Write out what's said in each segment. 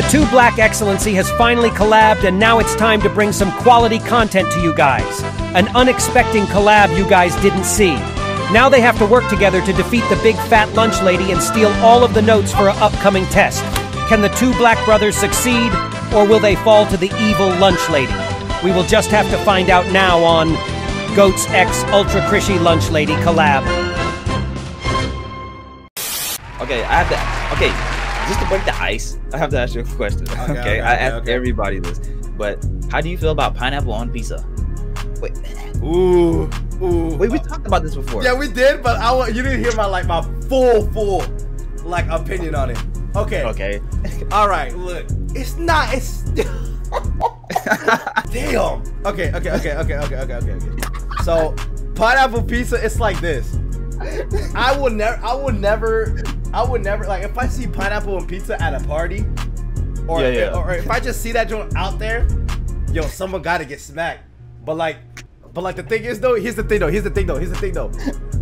The Two Black Excellency has finally collabed, and now it's time to bring some quality content to you guys. An unexpected collab you guys didn't see. Now they have to work together to defeat the big fat lunch lady and steal all of the notes for an upcoming test. Can the two black brothers succeed, or will they fall to the evil lunch lady? We will just have to find out now on Goatz X Ultra Chrishy Lunch Lady collab. Okay, I have to. Okay, just to break the ice, I have to ask you a question. Okay, okay, okay I ask okay. everybody this, but how do you feel about pineapple on pizza? Wait. Ooh, ooh. Wait, we uh, talked about this before. Yeah, we did, but I you didn't hear my like my full full like opinion on it. Okay. Okay. All right. Look, it's not. It's. Damn. Okay. Okay. Okay. Okay. Okay. Okay. Okay. So, pineapple pizza. It's like this. I will never. I will never I would never like if I see pineapple and pizza at a party, or Yeah, yeah. or if I just see that joint out there, yo, someone got to get smacked. But like, but like the thing is though. Here's the thing though. Here's the thing though. Here's the thing though.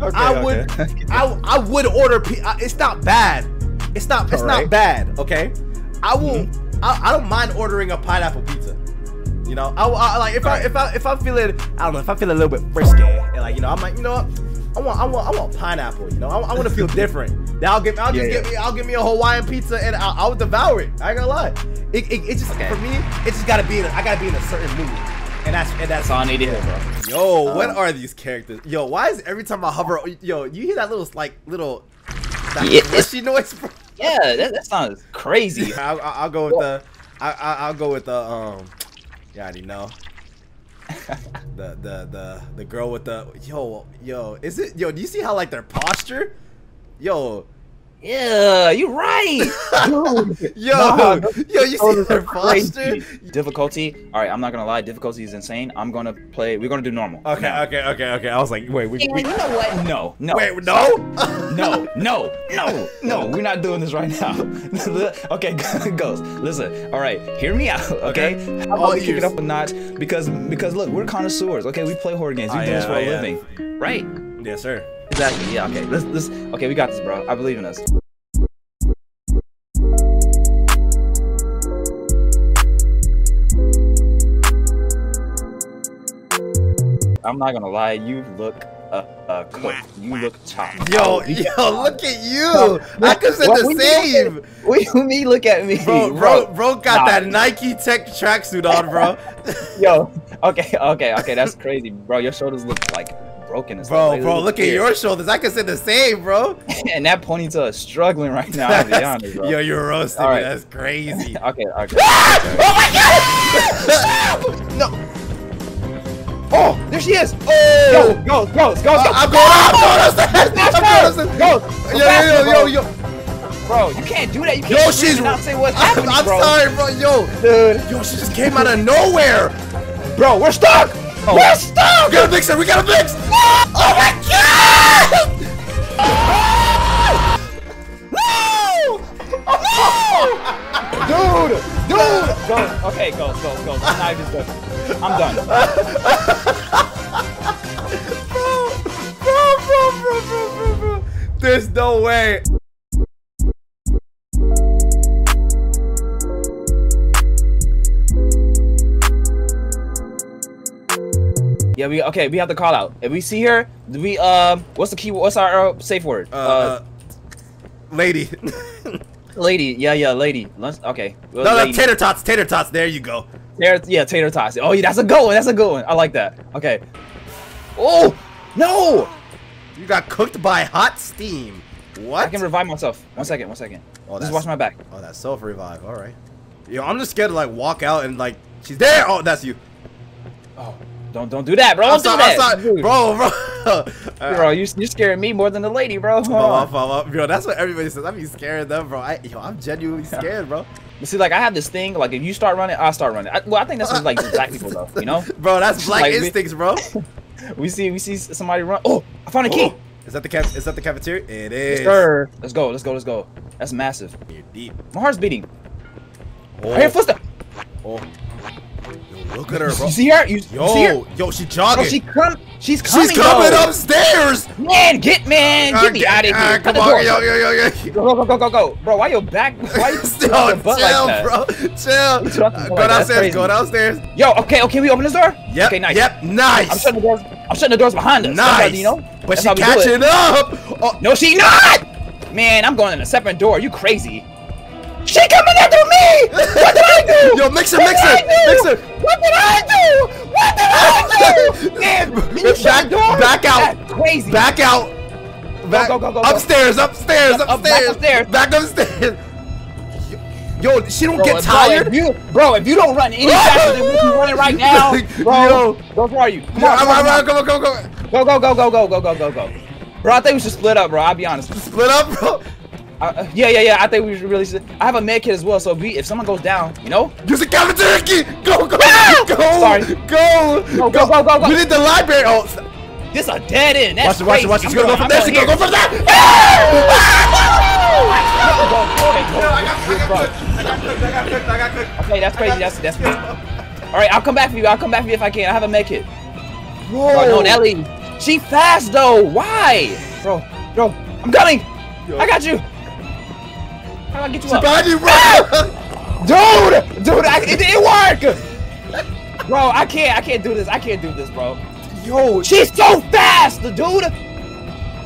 Okay, I would, okay. I, I would order. pi- It's not bad. It's not. It's not bad. Okay. I will. Mm-hmm. I, I don't mind ordering a pineapple pizza. You know, I, I like if I if I if I'm feeling I don't know if I feel a little bit frisky and like you know I'm like you know what I want I want I want pineapple. You know I, I want to feel different. Then I'll get I'll just Yeah, get me I'll get me a Hawaiian pizza and I'll, I'll devour it. I ain't gonna lie. It, it, it just Okay. for me it just gotta be in a, I gotta be in a certain mood. And that's and that's That's all I need to hear, bro. Yo, what Um, are these characters? Yo, why is every time I hover, yo, you hear that little like little that Yeah, squishy noise? Bro? Yeah, that, that sounds crazy. I'll, I'll I'll go with the, I, I, I'll go with the, um, you already know. The the the the girl with the yo yo is it yo do you see how like their posture? Yo Yeah, you're right. Dude. yo Nah, yo you see those their are crazy. Difficulty. All right, I'm not gonna lie. Difficulty is insane. I'm gonna play. We're gonna do normal. okay Now. okay okay okay I was like wait we, Yeah, we you know what? No, no. wait no no, no, no, no. We're not doing this right now. okay, Ghost. Listen. All right, hear me out. Okay. Okay. How All about we kick it up a notch? Because because look, we're connoisseurs. Okay, we play horror games. We Oh, do this for oh, a yeah. living, right? yes sir Exactly. Yeah. Okay. Let's let's. Okay, we got this, bro. I believe in us. I'm not gonna lie. You look uh, uh cooked. You look chopped. yo yo look at you I could say the same What do you mean? Look at me, bro bro bro got Nah. that Nike Tech tracksuit on bro Yo, okay, okay, okay, that's crazy, bro. Your shoulders look like broken bro Like, bro look look at your shoulders I could say the same bro and that ponytail is struggling right now. I'll be honest, bro. yo you're roasting All me right. that's crazy Okay, okay. Ah! Oh my god! no Oh, there she is. Oh, go, go, go, go, go. I'm going up, upstairs, I'm going upstairs. Go, Yo, yo, yo, yo, yo, Bro, you can't do that. You can't yo, she's. not say what's I'm, I'm bro. sorry, bro. Yo, dude. yo, she just came out of nowhere. Bro, we're stuck. Oh. We're stuck. We gotta mix it. We gotta mix. No! Oh my god! Dude, dude. Go. Okay, go, go, go. I'm not good. I'm done. Bro, bro, bro, bro, bro, bro. There's no way. Yeah, we okay. We have to call out. If we see her, do we um, what's the key? What's our uh, safe word? Uh, uh, lady. lady. Yeah, yeah, lady. Let's, okay. no, no, lady. tater tots, tater tots. There you go. There, yeah, tater tots. Oh, yeah, that's a good one. That's a good one. I like that. Okay. Oh no! You got cooked by hot steam. What? I can revive myself. One second. One second. Oh, Just watch my back. Oh, that's self revive. All right. Yo, I'm just scared to like walk out and like she's there. Oh, that's you. Oh, don't don't do that, bro. I'm Don't sorry, do that, sorry. Bro, bro. Bro, you you're scaring me more than the lady, bro. Follow up, follow up. Yo, that's what everybody says. I be scared of them, bro. I, yo, I'm genuinely scared, bro. But see, like I have this thing. Like if you start running, I start running. I, well, I think that's just like black people, though. You know? Bro, that's black Like instincts, bro. We see we see somebody run. Oh, I found a key. Oh, is that the cap? Is that the cafeteria? It is. Sir, let's go. Let's go. Let's go. That's massive. You're deep. My heart's beating. Oh, I hear oh. footsteps. oh. Look at her, bro. You see her? You Yo, see her? yo, she Bro, jogging. she come. She's coming. She's coming though. upstairs. Man, get man, get me Okay, out of here. ah, Come on, door. yo, yo, yo, yo. Go, go, go, go, go, bro. Why your back? Why you Still, butt chill, like that? bro. Chill. Uh, go that? Downstairs. Go downstairs. Yo, okay, okay, we open this door. Yep. Okay, nice. Yep. Nice. I'm shutting the doors. I'm shutting the doors behind us. That's how, Nice. you know. But That's she how we do it. catching up. Oh, No, she not. Man, I'm going in a separate door. You crazy? She coming after me. What did I do? Yo, mix her, What mix did her, I do? mix her. What did I do? What did I do? Man, did you shut Back- the door? back out. That's crazy. Back out. Back, go, go, go, go. Upstairs, upstairs, Up, up, upstairs. back upstairs. Back upstairs. Yo, she don't Bro, get bro, tired. If you, bro, if you don't run any faster than what you're running right now, bro, Yo. those are you. Come on, come on, come on. Come on, come on, Go, go, go, go, go, go, go, go, go. Bro, I think we should split up, bro. I'll be honest. Split up, bro. Uh, uh, yeah, yeah, yeah. I think we should really. Should. I have a med kit as well, so if, we, if someone goes down, you know. Use the cafeteria key. Go, go, Ah! go, Sorry. go, Go, go, go, go, go. We need the library. Oh, This a dead end. That's watch it, watch it, watch it. She's gonna go from there. She's gonna go from there. going here. Bro, I got cooked. I got cooked. I got cooked. Okay, that's crazy. That's that's. All right, I'll come back for you. I'll come back for you if I can. I have a med kit. Whoa. Bro, no, lady. She fast though. Why? Bro, bro, I'm coming. I got you. How do I get you She's up? behind you, bro. Dude, dude, I, it didn't work. Bro, I can't, I can't do this. I can't do this, bro. Yo, She's so fast, the dude.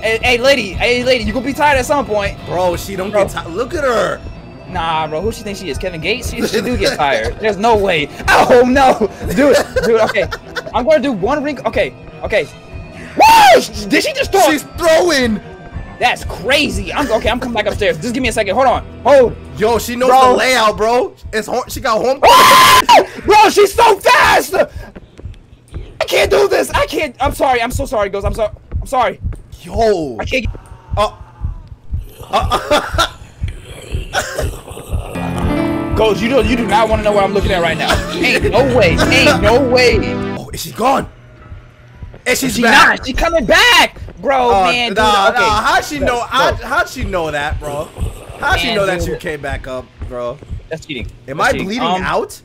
Hey, hey, lady, hey, lady, you gonna be tired at some point. bro, she don't Bro. get tired. Look at her. Nah, bro, who she think she is? Kevin Gates? She, she do get tired. There's no way. Oh no, dude, dude. Okay, I'm gonna do one ring. Okay, okay. Whoa! Did she just throw? She's throwing. That's crazy. I'm okay. I'm coming back upstairs. Just give me a second. Hold on. Hold. Yo, she knows Bro. the layout, bro. It's home. She got home. Ah! Bro, she's so fast. I can't do this. I can't. I'm sorry. I'm so sorry, Ghost. I'm sorry. I'm sorry. Yo. I can't. Oh. Ghost, you do. You do not want to know what I'm looking at right now. Ain't no way. Ain't no way. Oh, is she gone? And she's She back. not. She coming back, bro. Oh, man, dude. nah, okay. nah, how'd she know? Go, How'd, how'd she know that, bro? How'd she Man, know that you came back up, bro? That's cheating. Am That's I cheating. bleeding Um, out?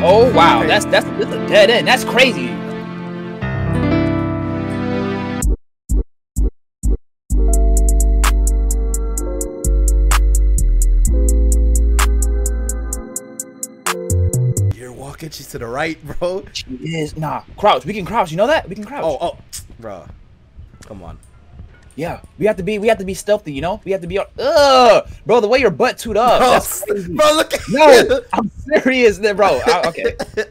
Oh wow, that's that's, that's a dead end. That's crazy. You're walking. She's to the right, bro. She is nah. Crouch. We can crouch. You know that? We can crouch. Oh, oh, bro. Come on. Yeah, we have to be we have to be stealthy, you know? We have to be on Ugh! Bro, the way your butt toot up. Bro, that's crazy. bro, look at No, I'm serious, there, bro. I, okay.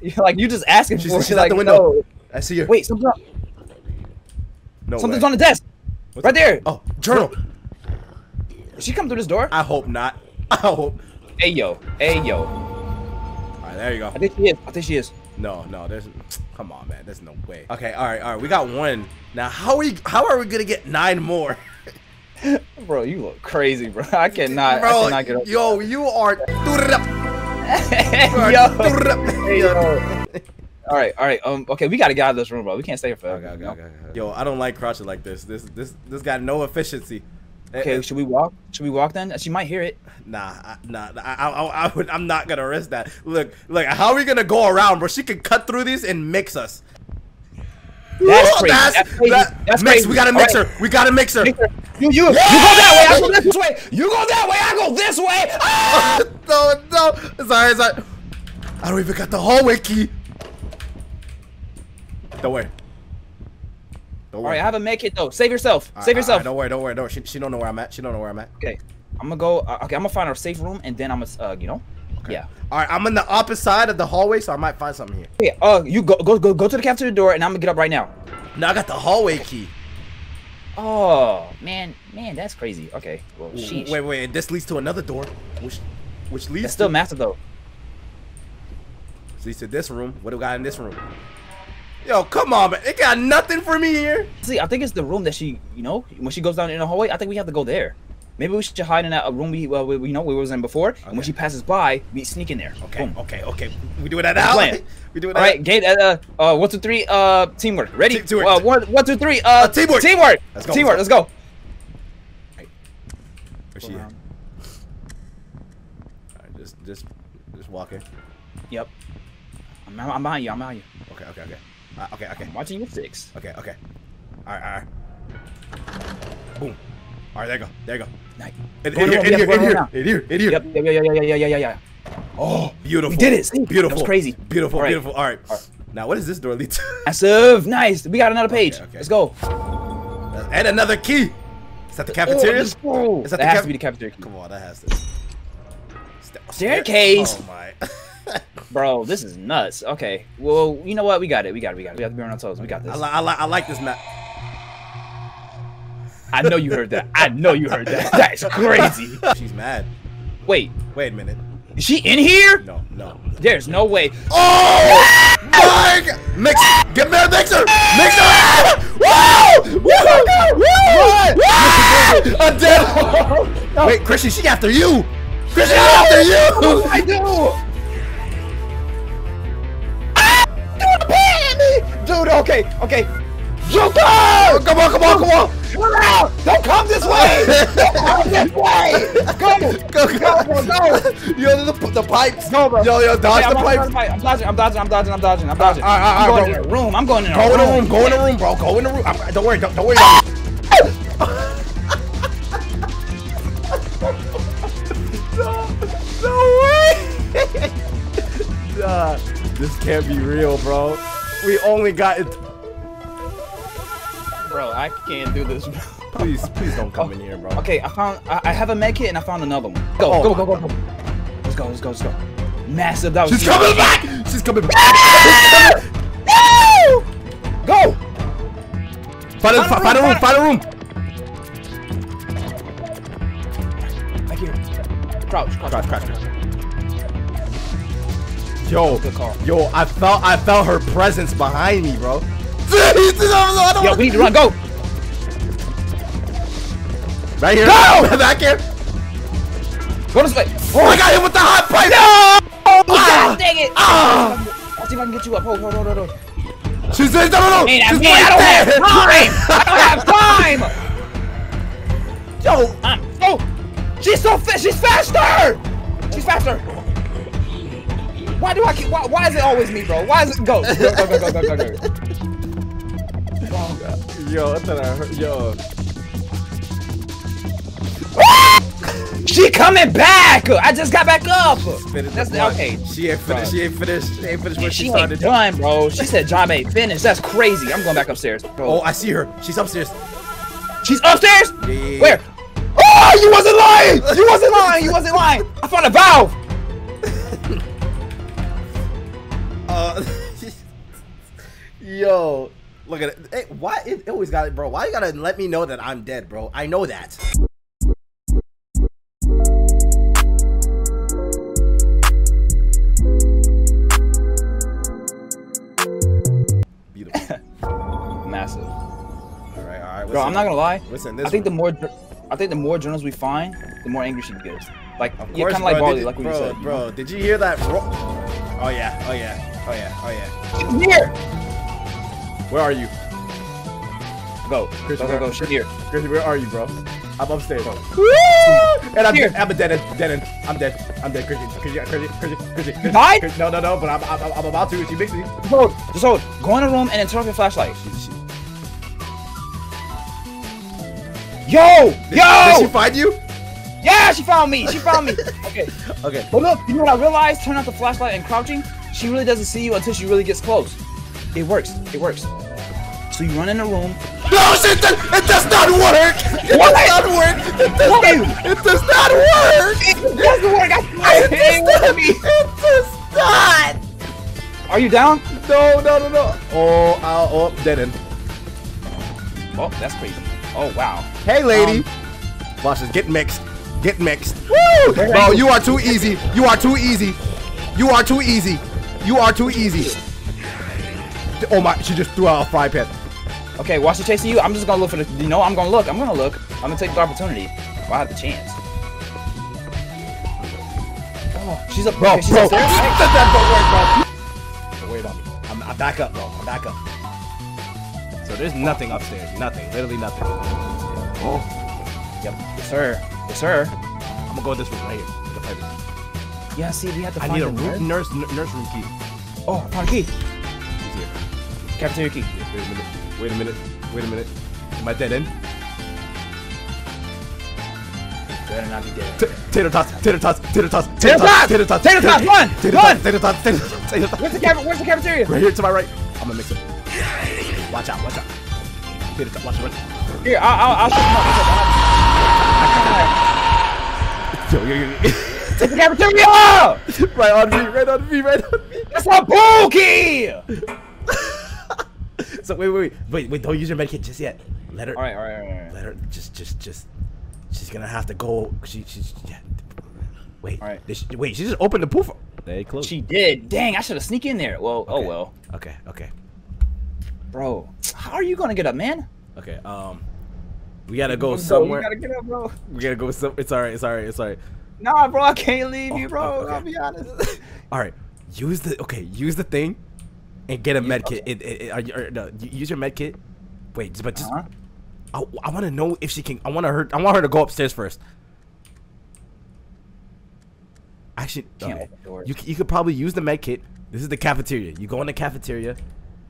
You're like you just asking She's- for it. she's like, out the window. no. I see her. Wait, something no something's way. on the desk. What's right there. Oh, journal. Did she come through this door? I hope not. I hope. Hey yo. Hey yo. All right, there you go. I think she is. I think she is. No, no, there's. Come on, man. There's no way. Okay, all right, all right. We got one. Now, how are we? How are we gonna get nine more? Bro, you look crazy, bro. I cannot I Bro, cannot get up. yo, you are. yo. Yo. All right, all right. Um, okay, we gotta get out of this room, bro. We can't stay here forever. Okay, okay, okay. Yo, I don't like crouching like this. This, this, this got no efficiency. Eh, Okay, eh, should we walk? Should we walk then? She might hear it. Nah, nah, I, I, I, I would, I'm not gonna risk that. Look, look, how are we gonna go around, bro? She can cut through these and mix us. That's crazy. That's crazy. that- That's mix. crazy. We gotta mix right. her. We gotta mix her. You, you, you go that way. I go this way. You go that way. I go this way. Ah! no, no. Sorry, sorry. I don't even got the hallway key. Don't worry. Don't worry. right, I have a med kit though. Save yourself. All Save right, all yourself. right, don't worry, don't worry, don't worry. She, she don't know where I'm at. She don't know where I'm at. Okay, I'm gonna go. Uh, okay, I'm gonna find a safe room and then I'm gonna, uh, you know, yeah. All right, I'm on the opposite side of the hallway, so I might find something here. Okay, uh, you go, go, go, go to the cafeteria door and I'm gonna get up right now. No, I got the hallway key. Oh man, man, that's crazy. Okay, well, sheesh. Wait, wait. This leads to another door, which, which leads That's still to, massive though. leads to this room. What do we got in this room? Yo, come on, man. It got nothing for me here. See, I think it's the room that she, you know, when she goes down in the hallway. I think we have to go there. Maybe we should hide in that uh, room we, well, we, we know we was in before, and when she passes by, we sneak in there. Okay, Boom. okay, okay. We do doing that now? plan. we doing All that? right, Gate. Uh, uh, one, two, three. Uh, teamwork. Ready? Te- teamwork. Uh, one, one, two, three. Uh, Uh, teamwork. Teamwork. Let's go, Teamwork. let's go. Where's she at? All right, just, just, just walking. Yep. I'm, I'm behind you. I'm behind you. Okay, okay, okay. Uh, okay, okay, I'm watching your six. okay, okay. All right, all right. Boom. All right, there you go. There you go. Nice. In, in, here, in, here, in here, in here, in here. Yep. Yeah, yeah, yeah, yeah, yeah, yeah, yeah. Oh, beautiful. We did it. See? That was crazy. Beautiful, All right. beautiful. All right. Now, what does this door lead to? Massive. Nice. We got another page. okay. Let's go. and another key. Is that the cafeteria? let's. Is that That the has to be the cafeteria key. Come on, that has to. Sta- Staircase. Oh my. Bro, this is nuts. Okay. Well, you know what? We got it. We got it. We got it. We have to be on our toes. We got this. I, li- I, li- I like this map. I know you heard that. I know you heard that. That's crazy. She's mad. Wait, Wait a minute. is she in here? No, no. There's no way. Oh my! God. Mix, get me a mixer. Mixer. Woo! Woo! Woo! I'm dead. Wait, Christian, she after you. Christian, she after you. I do. Dude, okay, okay. Joker! Come on, come on, come on. We're out! Don't come this way! Don't come this way! Go! Go, Go, bro, go! Yo, the, the pipes. Go, bro. Yo, yo, dodge Okay, the pipes. I'm dodging, I'm dodging, I'm dodging, I'm dodging, I'm dodging. All right, all right, I'm going right, in a room. I'm going in a Go in the room. room. Go in the room, bro. Go in the room. I'm, don't worry. Don't, don't worry. About no, no way. nah, this can't be real, bro. We only got it. Bro, I can't do this. Please, please don't come in here, bro. Okay, I found, I, I have a med kit and I found another one. Go, Oh. go, go, go, go. Let's go, let's go, let's go. Massive, that was She's coming back. She's coming back. Go! Find a, find a room. Find a room. Back here. Crouch, crouch, Crouch, crouch, crouch. Yo, yo, I felt, I felt her presence behind me, bro. Yo, we need to run, go! Right here. Go! Back here. Go this way. Oh, I got him with the hot pipe. No! Oh, Ah! God, dang it! Ah! I'll see if I can get you up. Hold, hold, hold, hold. She's no, no, no. Man, I, She's right I don't have time! I don't have time! Yo, I'm, oh! She's so fast! She's faster! She's faster! Why do I keep? Why, why is it always me, bro? Why is it go? Go go go go go go. go. Yo, I thought I heard. Yo. She coming back! I just got back up. That's the, okay. She ain't finished. She ain't finished. She ain't finished what she, she started. Ain't done, bro. She said job ain't finished. That's crazy. I'm going back upstairs. Bro. Oh, I see her. She's upstairs. She's upstairs. Yeah. Where? Oh, you wasn't lying. You wasn't lying. You wasn't lying. I found a valve. Uh, yo, look at it. Hey, why? It, it always got it, bro. Why you gotta let me know that I'm dead, bro? I know that. Beautiful. Massive. all right, all right. Bro, I'm not gonna lie. Listen, this I think the more, I think the more journals we find, the more angry she gets. Like, Of yeah, course, kind of like bro, Barley, did- like bro, you said. Bro, did you hear that? Oh yeah, oh yeah, oh yeah, oh yeah. Here. Where are you, Go. Chris, Go, go, go. She's here. Chrissy? Where are you, bro? I'm upstairs. And I'm, Here. I'm a dead end. Dead end. I'm dead. I'm dead. Chrissy, Chrissy, Chrissy, Chrissy, Chrissy. Chrissy. died? Chrissy- No, no, no. But I'm, I'm, I'm about to. She makes me. Just hold. Just hold. Go in the room and then turn off your flashlight. Yo! Did, Yo! Did she find you? Yeah, she found me. She found me. Okay. Okay. But look, you know what I realized? Turn off the flashlight and crouching. She really doesn't see you until she really gets close. It works. It works. So you run in the room. No, shit, that, it does not work. It What? does not work. It does What? not. It does not work. It doesn't work. I It it does me. It does not. Are you down? No, no, no, no. Oh, uh, oh, dead end. Oh, that's crazy. Oh wow. Hey, lady. Um, Watch this. Get mixed. Get mixed. Woo! Bro, you are too easy. You are too easy. You are too easy. You are too easy. Oh my! She just threw out a fry pan. Okay, while she's chasing you, I'm just gonna look for the. You know, I'm gonna look. I'm gonna look. I'm gonna take the opportunity. If I have the chance. Oh, she's up. Bro, okay, she's bro. upstairs. That, don't work, bro. About me. I'm, I'm back up, bro. I'm back up. So there's nothing upstairs. Nothing. Literally nothing. Oh. Yep. Yes, sir. Yes, sir. I'm gonna go this room right here. Yeah. See, we have to I find need a the room, nurse. nurse room key. Oh, I found a key. He's here. Cafeteria key. Wait a minute. Wait a minute. Wait a minute. Am I dead end? Better not be dead. T- tater tots. Tater tots. Tater tots. Tater tots! Tater tots. Tater tots, run! Run! Tater tots. Tater tots. Tater tots. Where's the caf- Where's the cafeteria? Right here to my right. I'm gonna mix it. Watch out. Watch out. Tater tots. Watch out. Here, I'll, I'll, I'll shut Yo, yo, yo. Take the cafeteria! right on me. Right on me. Right on me. That's a pool key! So wait, wait, wait, wait, wait! Don't use your medkit just yet. Let her. All right, all right, all right. All right. Let her. Just, just, just. She's gonna have to go. She, she's. Yeah. Wait. All right. Did she, wait. She just opened the pool for. They closed. She did. Dang, I should have sneaked in there. Well, oh well. Okay. Okay. Bro, how are you gonna get up, man? Okay. Um. We gotta go Bro, somewhere. You gotta get up, bro. We gotta go. Some, it's alright. It's alright. It's alright. Nah, bro, I can't leave you, Oh, bro. okay. I'll be honest. All right. Use the. Okay. Use the thing, and get a med kit. It, it, it, or, no, use your med kit. Wait, but just. Uh-huh. I, I want to know if she can. I want her. I want her to go upstairs first. Actually, Can't okay. you you could probably use the med kit. This is the cafeteria. You go in the cafeteria,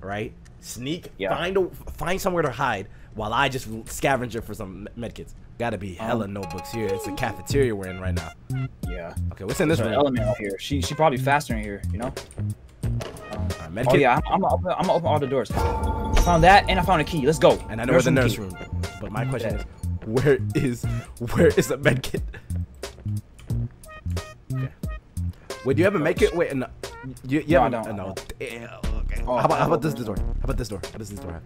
right? Sneak. Yeah. Find a find somewhere to hide while I just scavenger for some med kits. Gotta be hella Um, notebooks here. It's the cafeteria we're in right now. Yeah. Okay, what's in this room? element out here. She she probably faster in here, you know? Alright, med Oh yeah, I'm, I'm, gonna open, I'm gonna open all the doors. Found that and I found a key. Let's go. And I know where the nurse key. room. But my question is, where is where is the med kit? Okay. Wait, do you have a med kit? Wait, no. You, you No, have I a- don't. No. Damn, okay. Oh, how about how about this open door? How about this door? How does this door have?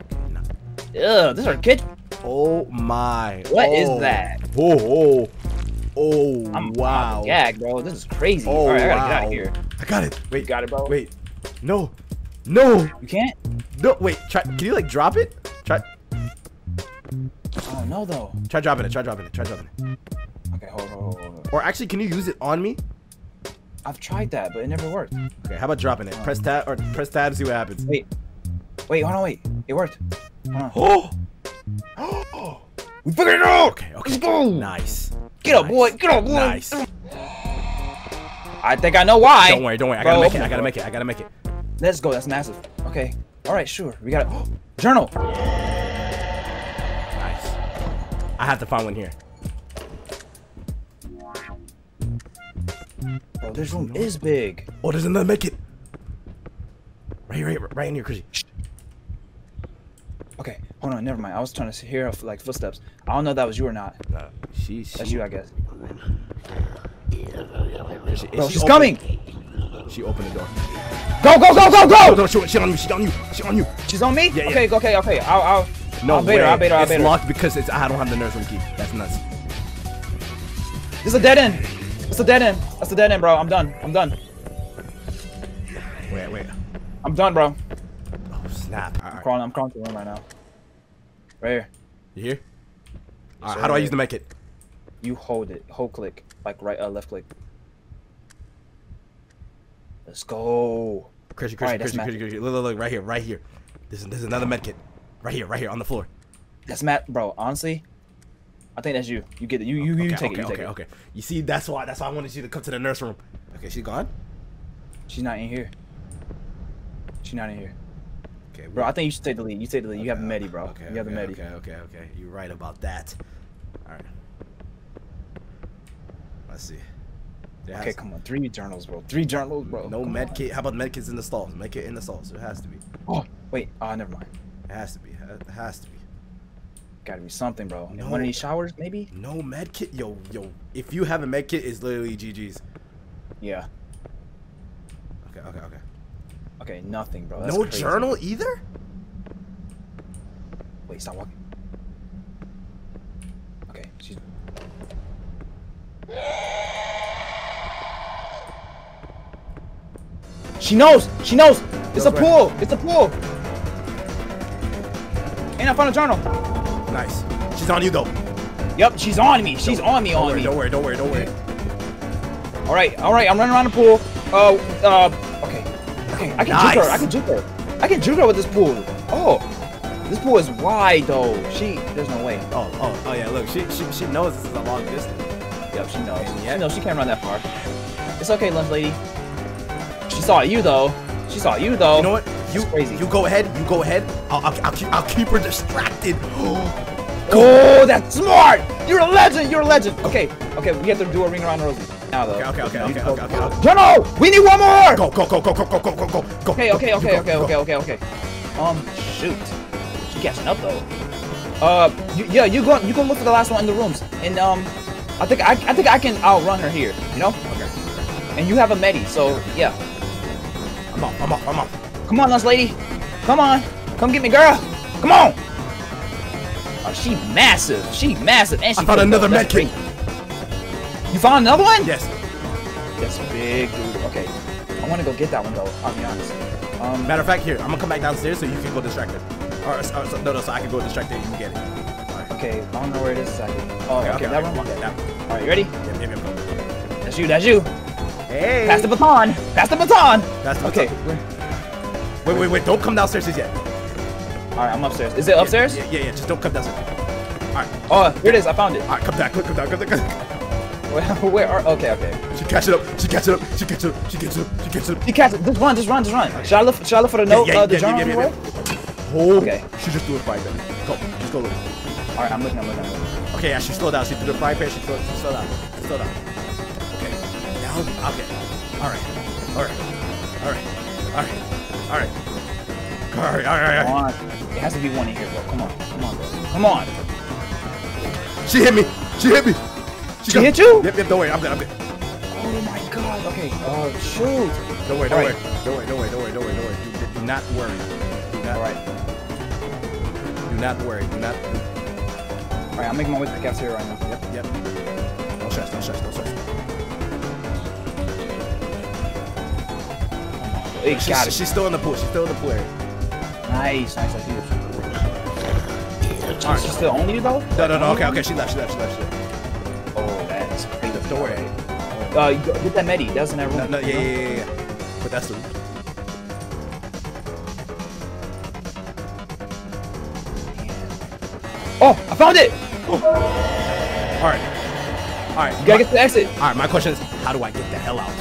Okay, no. Ugh, this is our kid. Oh my. What is oh. that? Oh, oh, oh, I'm wow. Yeah, bro. This is crazy. Oh, all right, I gotta wow. get out of here. I got it. Wait, You got it, bro. Wait, no, no, You can't? no. Wait, try. Can you like drop it? Try, Oh no, though. try dropping it. Try dropping it. Try dropping it. Okay, hold on, hold on, hold on. Or actually, can you use it on me? I've tried that, but it never worked. Okay, how about dropping it? Oh. Press tab or press tab. See what happens. Wait, wait, hold on, wait. It worked. Hold on. Oh. We figured it out. Okay. Okay. Let's go. Nice. Get up, boy. Get up, boy. Nice. I think I know why. Don't worry. Don't worry. I gotta make it. I gotta make it. I gotta make it. Let's go. That's massive. Okay. All right, sure. We got it. Journal. Nice. I have to find one here. Bro, this room is big. Oh, there's another make it. Right here, right, right in here, Chrissy. Okay, hold on. Never mind. I was trying to hear like footsteps. I don't know if that was you or not. Uh, she, she, That's you, I guess. Bro, she she's opened- coming. She opened the door. Go, go, go, go, go. no, she, she on you. She on you. She on you. She's on me. Yeah, yeah. Okay, okay, okay. I'll, I'll. No I'll bait her. I'll bait her. I'll it's bait her. locked because it's I don't have the nurse room key. That's nuts. This is a dead end. It's a dead end. That's a dead end, bro. I'm done. I'm done. Wait, wait. I'm done, bro. Snap! All I'm right. crawling. I'm crawling through the room right now. Right here. You here? All right. How do I use the med kit? You hold it. Hold click. Like right, uh, left click. Let's go. Alright, that's Chrissy, Chrissy, magic. Chrissy. Look, look, look, right here, right here. This is this is another med kit. Right here, right here on the floor. That's Matt, bro. Honestly, I think that's you. You get it. You you, you take okay, it. You okay, take it. okay. You see, that's why that's why I wanted you to come to the nurse room. Okay, she's gone. She's not in here. She's not in here, Okay, bro. I think you should take the lead. You take the lead. You have the medi, bro. Okay, you have the okay, medi. Okay, okay, okay. You're right about that. All right. Let's see. There Okay, has- come on. Three journals, bro. Three journals, bro. No med kit. How about med kits in the stalls? Med kit in the stalls. It has to be. Oh, wait. Oh, never mind. It has to be. It has to be. Gotta be something, bro. In No. one of these showers, maybe. No med kit. Yo, yo. If you have a med kit, it's literally GG's. Yeah. Okay, okay, okay. Okay, nothing, bro. That's no crazy. journal either. Wait, stop walking. Okay, she's. She knows. She knows. It's a pool. It's a pool. And I found a journal. Nice. She's on you though. Yep, she's on me. She's on me. On worry, me. don't worry, don't worry, don't worry. All right, all right. I'm running around the pool. Uh, uh. Okay. I can juke her. I can juke her. I can juke her with this pool. Oh, this pool is wide though. She. There's no way. Oh, oh, oh yeah. Look, she she, she knows this is a long distance. Yep, she knows. Yeah, yet- she can't run that far. It's okay, lunch lady. She saw you though. She saw you though. You know what? You crazy. you go ahead. You go ahead. I'll I'll, I'll, keep, I'll keep her distracted. Oh, that's smart! You're a legend. You're a legend. Okay, okay, we have to do a ring around the rosy now though. Okay, okay, okay, okay, okay, okay, okay. Jono, we need one more. Go go go go go go go go go. go. Okay, okay, okay, go, okay, you okay, go. okay, okay. Um, shoot, she's catching up though. Uh, you, yeah, you go, you go look for the last one in the rooms, and um, I think I, I think I can outrun her here. You know? Okay. And you have a medi, so yeah. I'm off. I'm off. I'm off. Come on, lunch lady. Come on, come get me, girl. Come on. Oh, she massive. She massive, and she. I found pretty another though. You found another one? Yes. That's big, dude. Okay, I want to go get that one though. I'll be honest. Um, Matter of fact, here I'm gonna come back downstairs so you can go distract her. Or, or so, no, no, so I can go distract her and you can get it. Okay, I don't know where it is. Oh, okay, that one. Yeah, that one. All right, you ready? Yeah, yeah, yeah. That's you. That's you. Hey. Pass the baton. Pass the baton. That's the Okay. baton. Wait, wait, wait! Don't come downstairs just yet. All right, I'm upstairs. Is it upstairs? Yeah, yeah, yeah. Just don't come downstairs. All right, Oh, here it is. I found it. all right. Come back, come down, come down. Come down. Where, where are? Okay, okay. She catch it up. She catch it up. She catch it up. She catch it up. She catch it up. You catch it. Just run. Just run. Just run. Should I look? Should I look for the note? yeah, uh, the yeah, journal yeah, the yeah. Oh, Okay. She just threw a frying pan. Go, just go look. All right, I'm looking. I'm looking. I'm looking. Okay, yeah, she slowed down. She threw the frying pan. She slowed, she slowed down. She slowed down. Okay. Now, okay. All right. All right. All right. All right. All right. All right. All right. Come on. It has to be one in here, bro. Come on. Come on, bro. Come on. She hit me. She hit me. She got- hit you? Yep. Yep. Don't worry. I'm good. I'm good. Oh my God. Okay. Oh shoot. Don't worry. Don't worry. right. Don't worry. Don't worry. Don't worry. Don't worry. Don't worry. Do, do not worry. Do not. All right. Do not worry. Do not. All right. I'm making my way to the cafeteria right now. Yep. Yep. No stress. No stress. No stress. Hey, She's, got it. she's still in the pool. She's still in the pool area. Nice. Nice. I see it. All right. She's still on you though? No, no, no. Okay, okay. She left. She left. She left. She left. Oh. Don't worry. Uh, get that medi. That room. No, no, yeah, yeah, yeah, yeah. But that's the. Oh, I found it. All right. All right. You gotta get to the exit, All right. My question is, how do I get the hell out?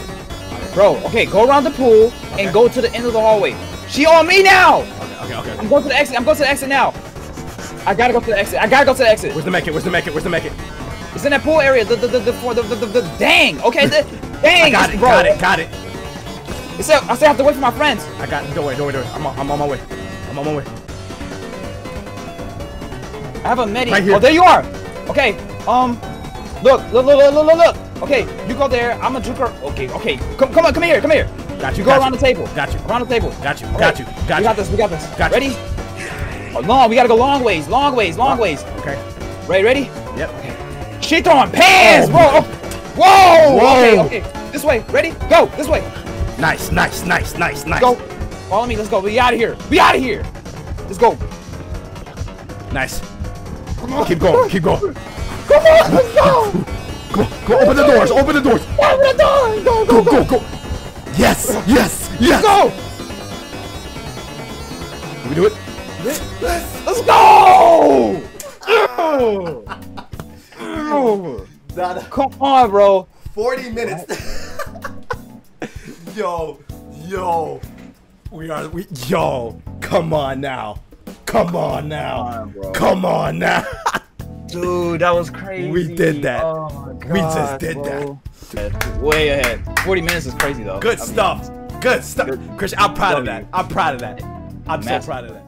bro. Okay, go around the pool Okay. and go to the end of the hallway. She on me now. Okay, okay, okay. I'm going to the exit. I'm going to the exit now. I gotta go to the exit. I gotta go to the exit. Where's the mech it? Where's the mech it? Where's the mech it? It's in that pool area. The the the the, the, the, the, the, dang. Okay, the dang. I got it. bro. Got it. Got it. It said, I still have to wait for my friends. I got it. Don't worry. Don't worry. Don't worry. I'm on, I'm on my way. I'm on my way. I have a medi. Right here. Oh, there you are. Okay. Um, look, look, look, look, look, look. Okay, you go there. I'm a juker. Okay, okay. Come, come on, come here, come here. Got you. You go got around you. the table. Got you. Around the table. Got you. Got you. Got we you. got this. We got this. Got you. ready? Oh, long. We gotta go long ways. Long ways. Long ways. Okay. Ready? Ready? Yep. She throwing pants, Oh. bro. Oh. Whoa. Whoa. Okay. Okay. This way. Ready? Go. This way. Nice. Nice. Nice. Nice. Nice. Go. Follow me. Let's go. We out of here. We out of here. Let's go. Nice. Come on. Keep going. Keep going. Come on. Let's go. Come on. Go. Open the doors. Open the doors. Open the door. Go. Go. Go. Go. Yes. Yes. Yes. Let's go. Can we do it? Let's go. Come on, bro. 40 minutes. yo, yo. We are, we, yo. Come on now. Come on now. on, bro. Come on now. Dude, that was crazy. We did that. Oh god. We just did that. Way ahead. 40 minutes is crazy though. Good I mean, stuff. Good stuff. Good. Christian, I'm proud of that. you. I'm proud of that. I'm so proud of that.